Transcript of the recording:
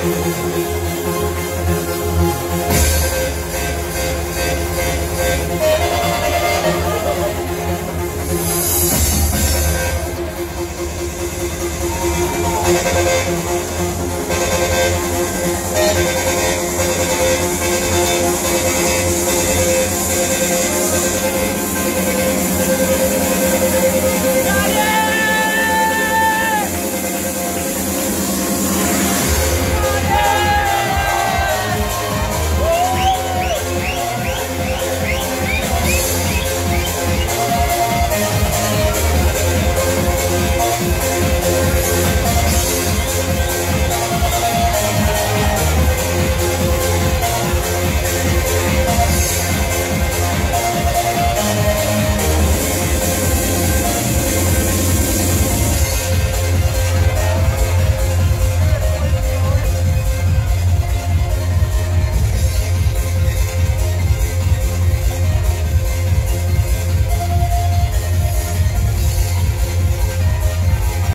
Bye.